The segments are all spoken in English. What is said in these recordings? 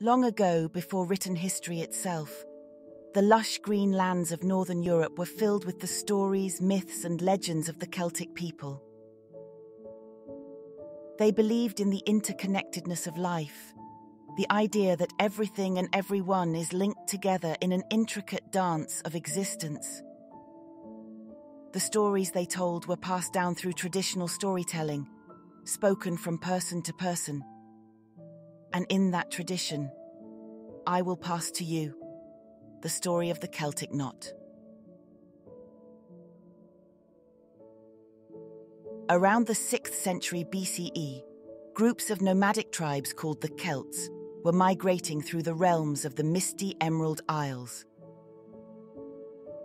Long ago, before written history itself, the lush green lands of northern Europe were filled with the stories, myths, and legends of the Celtic people. They believed in the interconnectedness of life, the idea that everything and everyone is linked together in an intricate dance of existence. The stories they told were passed down through traditional storytelling, spoken from person to person. And in that tradition, I will pass to you the story of the Celtic knot. Around the 6th century BCE, groups of nomadic tribes called the Celts were migrating through the realms of the misty Emerald Isles.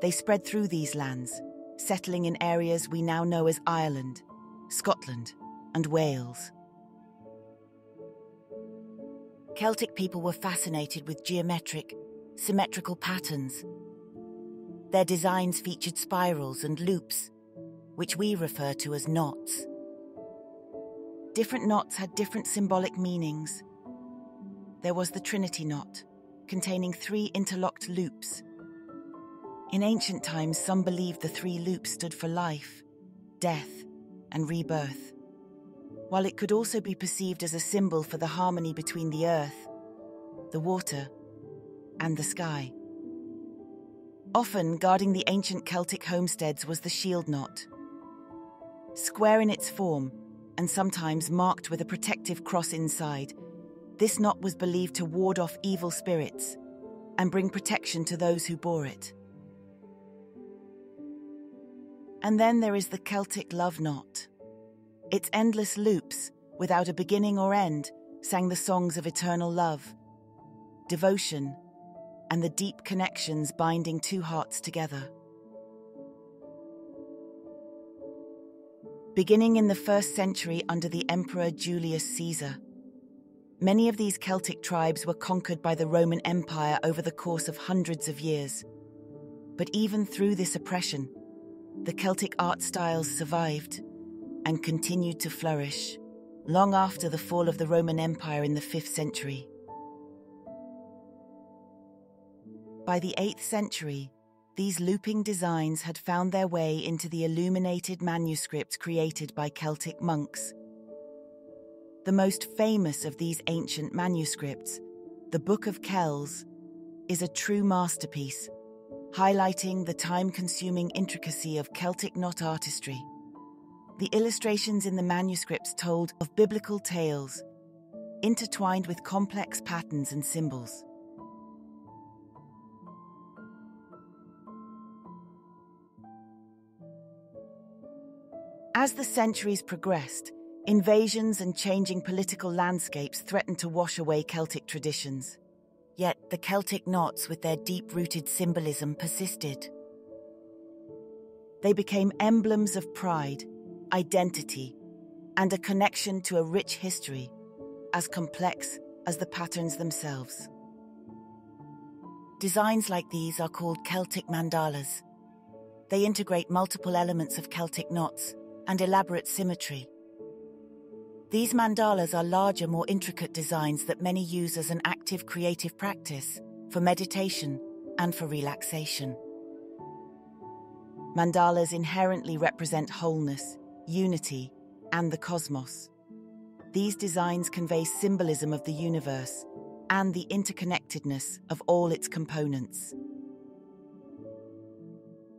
They spread through these lands, settling in areas we now know as Ireland, Scotland, and Wales. Celtic people were fascinated with geometric, symmetrical patterns. Their designs featured spirals and loops, which we refer to as knots. Different knots had different symbolic meanings. There was the Trinity knot, containing three interlocked loops. In ancient times, some believed the three loops stood for life, death, and rebirth, while it could also be perceived as a symbol for the harmony between the earth, the water, and the sky. Often guarding the ancient Celtic homesteads was the shield knot. Square in its form, and sometimes marked with a protective cross inside, this knot was believed to ward off evil spirits and bring protection to those who bore it. And then there is the Celtic love knot. Its endless loops, without a beginning or end, sang the songs of eternal love, devotion, and the deep connections binding two hearts together. Beginning in the first century under the Emperor Julius Caesar, many of these Celtic tribes were conquered by the Roman Empire over the course of hundreds of years. But even through this oppression, the Celtic art styles survived and continued to flourish long after the fall of the Roman Empire in the 5th century. By the 8th century, these looping designs had found their way into the illuminated manuscripts created by Celtic monks. The most famous of these ancient manuscripts, the Book of Kells, is a true masterpiece, highlighting the time consuming intricacy of Celtic knot artistry. The illustrations in the manuscripts told of biblical tales, intertwined with complex patterns and symbols. As the centuries progressed, invasions and changing political landscapes threatened to wash away Celtic traditions. Yet the Celtic knots, with their deep rooted symbolism, persisted. They became emblems of pride, identity, and a connection to a rich history, as complex as the patterns themselves. Designs like these are called Celtic mandalas. They integrate multiple elements of Celtic knots and elaborate symmetry. These mandalas are larger, more intricate designs that many use as an active creative practice for meditation and for relaxation. Mandalas inherently represent wholeness, unity, and the cosmos. These designs convey symbolism of the universe and the interconnectedness of all its components.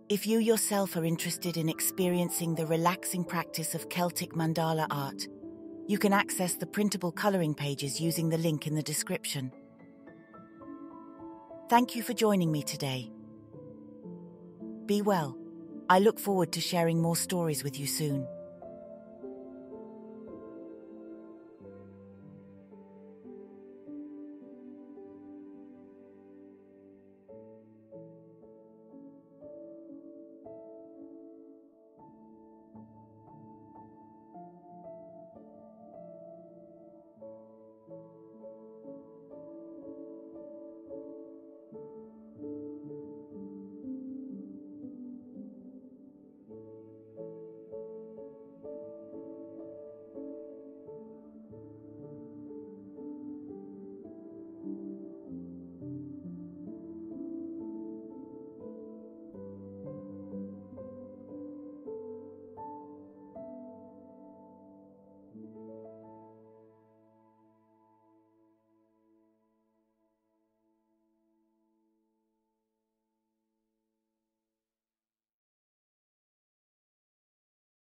If you yourself are interested in experiencing the relaxing practice of Celtic mandala art, you can access the printable colouring pages using the link in the description. Thank you for joining me today. Be well. I look forward to sharing more stories with you soon.